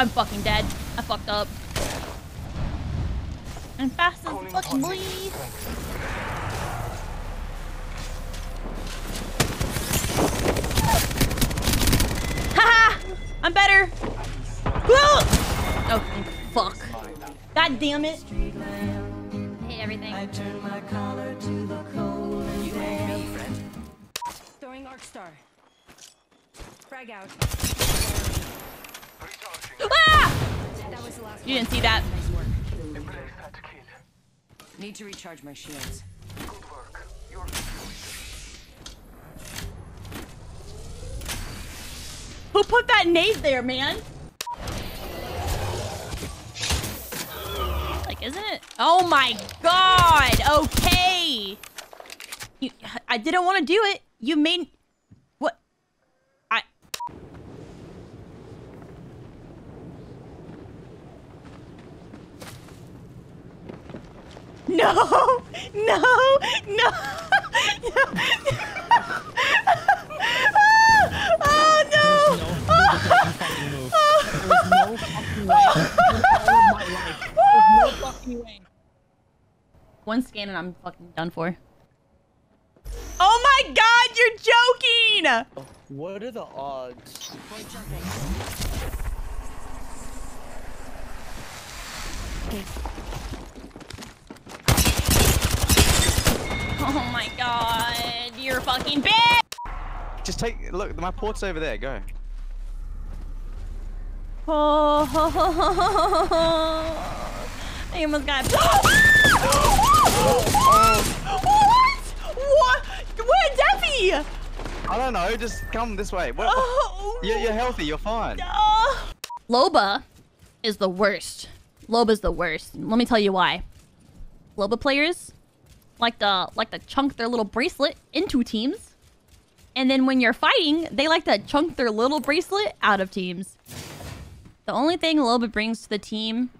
I'm fucking dead. I fucked up. I'm fast as fucking boy. Haha! I'm better. Whoa! Oh, fuck. God damn it. I hate everything. I turn my collar to the cold and You damp. me, friend. Throwing arc star. Frag out. Ah! That was the last You didn't see that. Nice work. Embrace that kill. Need to recharge my shields. Good work. You're Who put that nade there, man? Like, isn't it? Oh my god! Okay! You, I didn't want to do it. You made... No! No! No! no. oh no! One scan and I'm fucking done for. Oh my god, you're joking! What are the odds? Oh my god, you're fucking bitch! Just take look. My port's over there. Go. Oh, I almost got. what? What? Where, Debbie? I don't know. Just come this way. What? Oh, You're, you're healthy. You're fine. Oh. Loba is the worst. Loba's the worst. Let me tell you why. Loba players like to like to chunk their little bracelet into teams. And then when you're fighting, they like to chunk their little bracelet out of teams. The only thing Loba brings to the team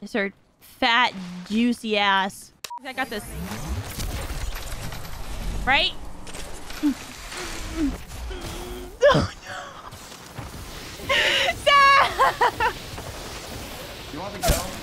is her fat, juicy ass. I got this. Right? oh, no. You want to go?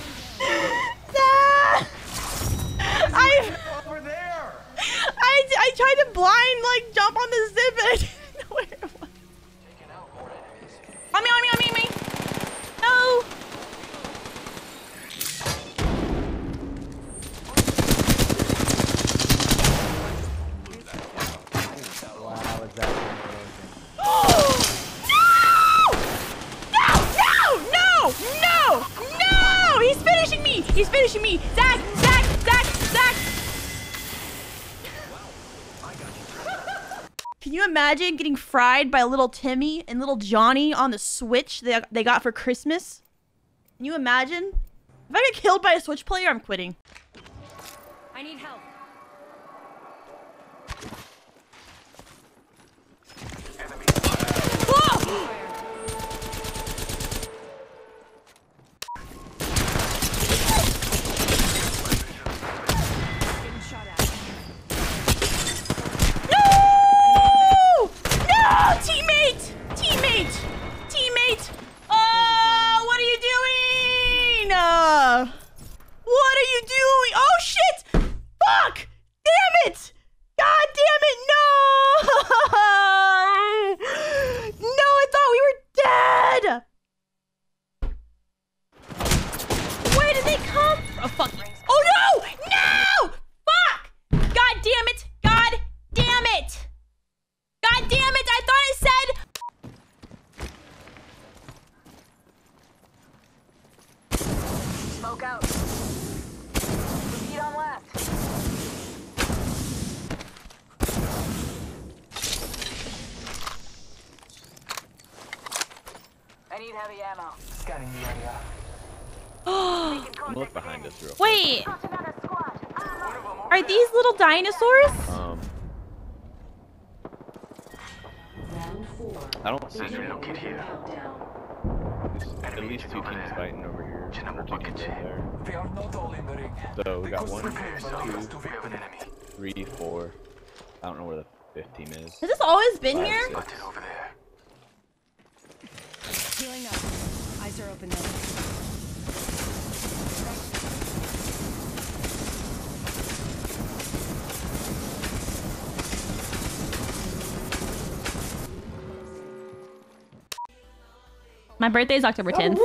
Can you imagine getting fried by little Timmy and little Johnny on the Switch they, they got for Christmas? Can you imagine? If I get killed by a Switch player, I'm quitting. I need help. Whoa! Getting shot at. No! No! Teammate! Teammate! Teammate! Oh, what are you doing? Uh, what are you doing? Oh, shit! Fuck! Damn it! God damn it, no! No, I thought we were dead! Where did they come from? Oh, fuck. Oh, no! No! Fuck! God damn it! God damn it! God damn it! I thought it said... Smoke out. Repeat on left. I need heavy ammo. Scanning the area. Look behind us real Wait, Got another squad. One of them over are these little dinosaurs? Um, I don't see Sentry kit here. Countdown. there's at least two teams fighting over here. General Or two teams bucket. over there. Are not all in the ring. So we got Because one, prepare yourselves two, to have an enemy. three, four. I don't know where the fifth team is. Has this always been Five, here? six. Got it over there. Healing up. Eyes are open though. My birthday is October 10th.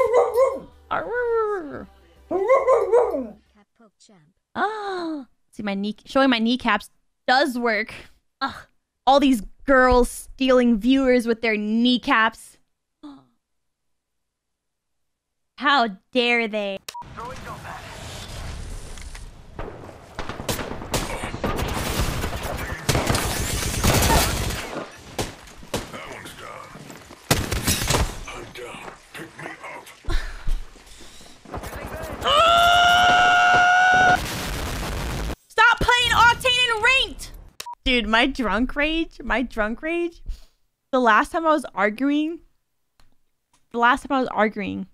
Arr. Ah, see my knee showing my kneecaps does work. Ugh, all these girls stealing viewers with their kneecaps. How dare they? Stop playing Octane and Ranked! Dude, my drunk rage, my drunk rage. The last time I was arguing, the last time I was arguing,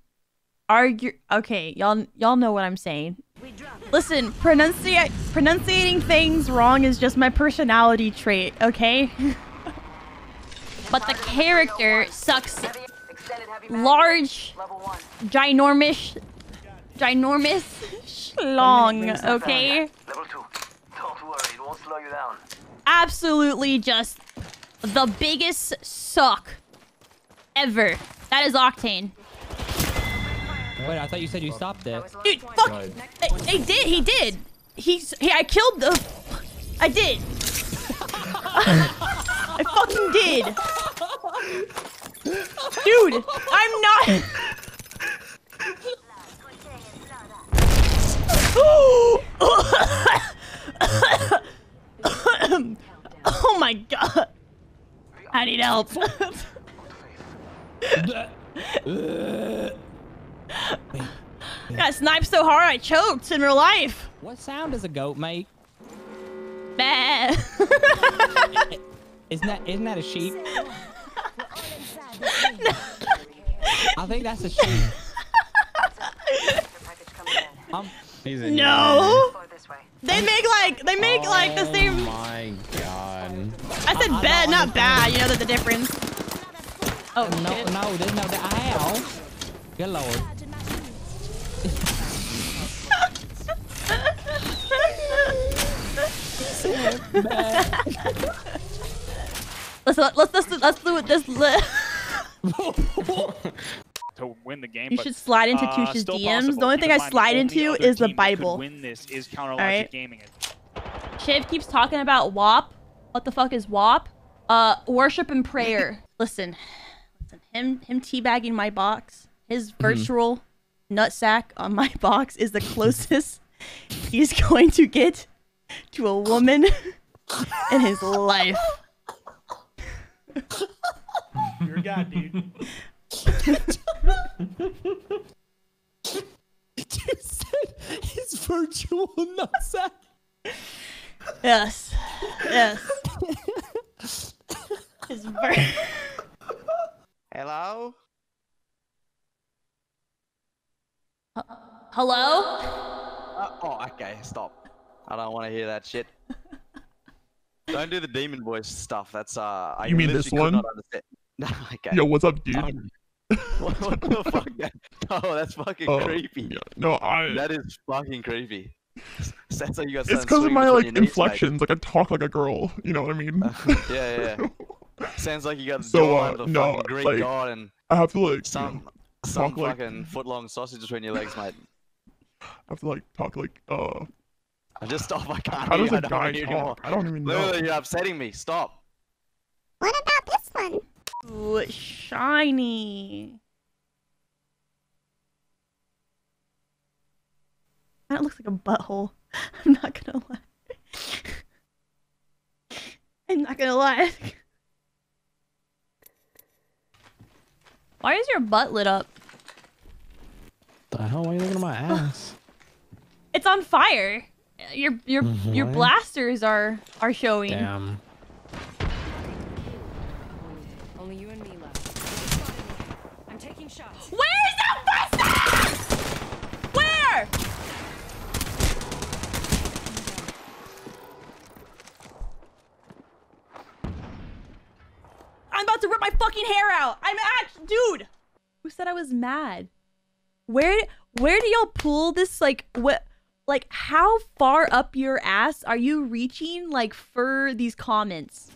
argue. Okay, y'all, y'all know what I'm saying. Listen, pronunciate pronunciating things wrong is just my personality trait. Okay. but the character sucks. Large, ginormous, ginormous, long. Okay. Absolutely just the biggest suck ever. That is Octane. Wait, I thought you said you stopped it. Dude, fuck. They, they did. He did. He's. He, I killed the. I did. I fucking did. Dude, I'm not. oh my god. I need help. Got sniped so hard I choked in real life. What sound does a goat make? Bad. Isn't that isn't that a sheep? I think that's a sheep. Package coming in. Um, no. Flow this way. They make like they make like the same. Oh my god. I said I- I bad, don't not bad. You know that the difference. Oh no, shit. no, there's no. Ow. Good lord. Let's let's let's let's do it this. li- to win the game. You should slide into uh, Tush's DMs. possible. The only thing I slide into is the team that could Bible. Win this is Counterlogic Alright. Gaming. Shiv keeps talking about WAP. What the fuck is WAP? Uh, worship and prayer. listen, listen. Him him teabagging my box. His mm-hmm. virtual nutsack on my box is the closest he's going to get to a woman in his life. You're a god, dude. You said his virtual nutsack. Yes. Yes. His vir- Hello? Hello? Uh, oh, okay, stop. I don't want to hear that shit. Don't do the demon voice stuff. That's uh. I You mean this one? Not okay. Yo, what's up, dude? Um, what, what the fuck? Oh, that's fucking Oh, creepy. yeah. No, I. That is fucking creepy. Sounds like you got It's because of my like your knees, inflections. Like I talk like a girl. You know what I mean? yeah, yeah, yeah. Sounds like you got the So, jawline uh, of the no, fucking Greek like, god and I have to like. you know, some some talk like- fucking foot long sausage between your legs, mate. I have to like talk like uh. I just stop. I can't How does I a don't guy wanna anymore. I don't even know. Literally, you're upsetting me. Stop. What about this one? Ooh, shiny. That looks like a butthole. I'm not gonna lie. I'm not gonna lie. Why is your butt lit up? The hell? Why are you looking at my ass? It's on fire. Your your your blasters are are showing. Damn. Only you and me left. I'm taking shots. Where is that buster? Where? I'm about to rip my fucking hair out. I'm act, dude. Who said I was mad? Where where do y'all pull this like what like how far up your ass are you reaching like for these comments?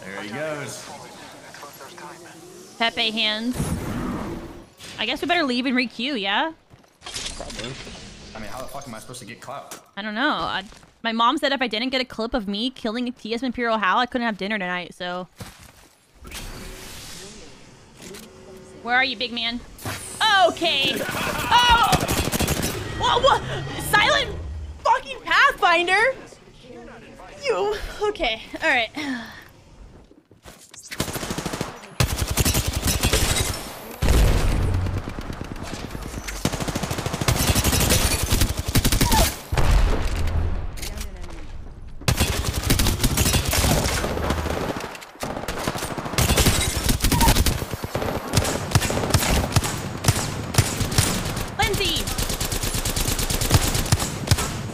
There he goes. Pepe hands. I guess we better leave and re-queue, yeah? Probably. I mean, how the fuck am I supposed to get clout? I don't know. I, my mom said if I didn't get a clip of me killing TS ImperialHal, I couldn't have dinner tonight, so. Where are you, big man? Okay. Oh! What? What? Silent fucking Pathfinder? You. Okay. Alright. Lindsay!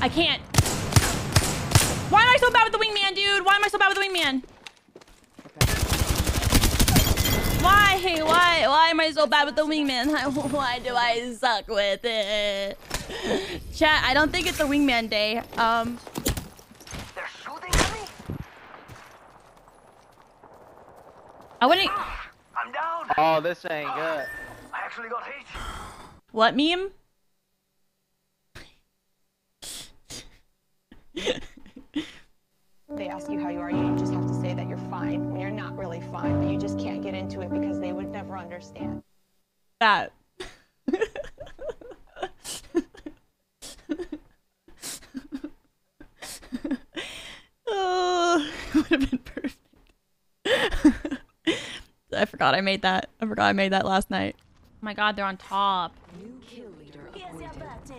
I can't. Why am I so bad with the wingman, dude? Why am I so bad with the wingman? Why? Why? Why am I so bad with the wingman? Why do I suck with it? Chat, I don't think it's a wingman day. Um. I wouldn't. I'm down. Oh, this ain't good. I actually got hit. What meme? They ask you how you are, you just have to say that you're fine when you're not really fine, but you just can't get into it because they would never understand. That. oh, would have been perfect. I forgot I made that. I forgot I made that last night. Oh my god, they're on top.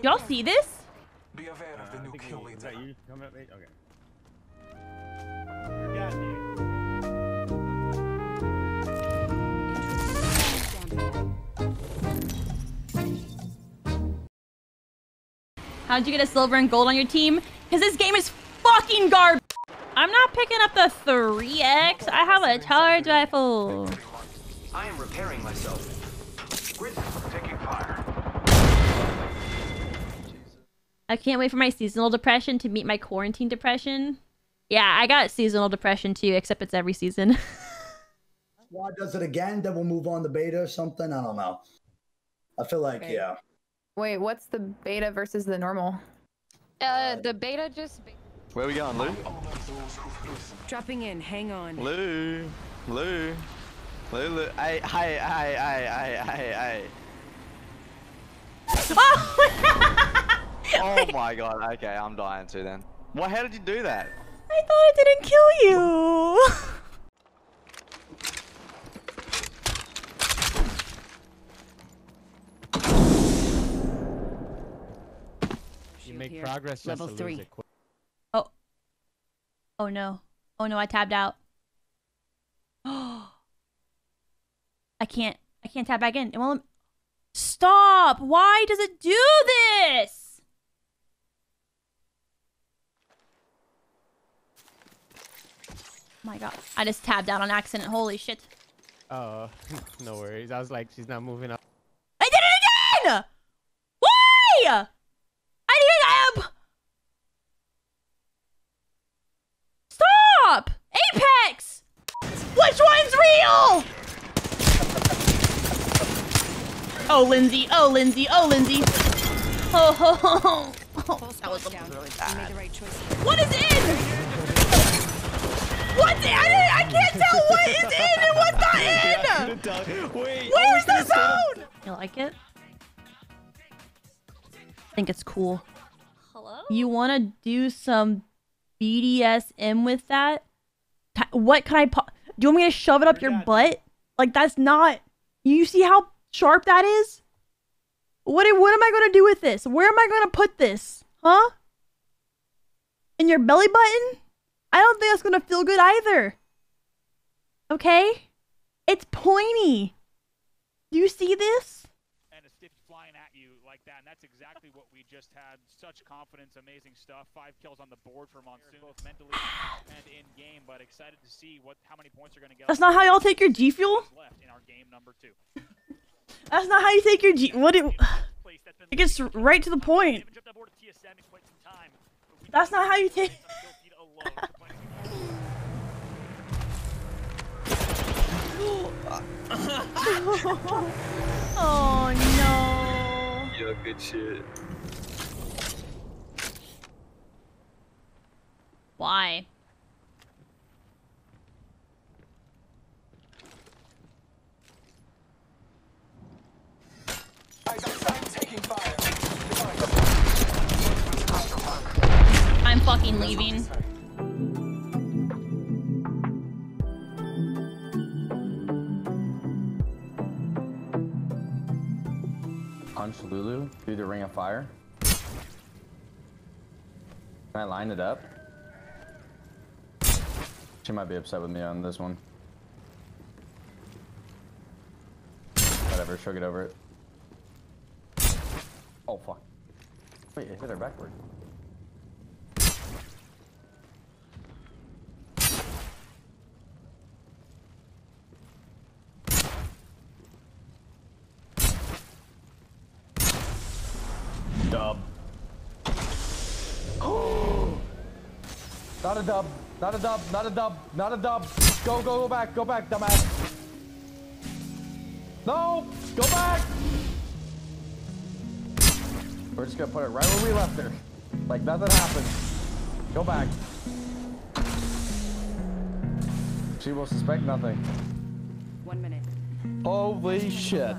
Y'all see this? Be aware of the new kill leader. How'd you get a silver and gold on your team? Because this game is fucking garbage. I'm not picking up the 3x. I have a charge rifle. I am repairing myself. Grid taking fire. I can't wait for my seasonal depression to meet my quarantine depression. Yeah, I got seasonal depression too, except it's every season. Squad does it again, then we'll move on to beta or something. I don't know. I feel like, Okay. yeah. Wait, what's the beta versus the normal? Uh, the beta just. Where are we going, Lou? Dropping in, hang on. Lou, Lou, Lou, Lou. Hey, hey, hey, hey, hey, hey, hey. oh my god. Okay, I'm dying too then. Well, how did you do that? I thought it didn't kill you. make here. progress just Level to lose three. it quick. Oh. Oh no. Oh no, I tabbed out. Oh. I can't. I can't tap back in. It won't. Stop! Why does it do this? Oh my god. I just tabbed out on accident. Holy shit. Oh, no worries. I was like, she's not moving up. I did it again! Why? I didn't I have... Stop! Apex! Which one's? Oh, Lindsay. Oh, Lindsay. Oh, Lindsay. Oh, ho, ho, ho. oh that was down. really bad. right. What is in? What's in? I, didn't, I can't tell what is in and what's not in. Wait, Where's the zone? You like it? I think it's cool. Hello? You want to do some BDSM with that? What can I po- Do you want me to shove it up your butt? Like that's not. You see how sharp that is? What what am I going to do with this? Where am I going to put this? Huh? In your belly button? I don't think that's going to feel good either. Okay? It's pointy. Do you see this? flying at you like that, and that's exactly what we just had. Such confidence, amazing stuff. Five kills on the board for Monsoon, both mentally and in game. But excited to see what how many points are going to get. That's not how y'all take your G fuel. left in our game number two. That's not how you take your G. What it? It gets right to the point. That's not how you take. oh no. Yo, good shit. Why? I'm fucking leaving. Punch Lulu through the ring of fire. Can I line it up? She might be upset with me on this one. Whatever, she'll get over it. Oh fuck. Wait, I hit her backward. Dub. Not a dub. Not a dub. Not a dub. Not a dub. Go, go, go back. Go back, dumbass. No! Go back! We're just gonna put it right where we left her. Like nothing happened. Go back. She will suspect nothing. One minute. Holy shit.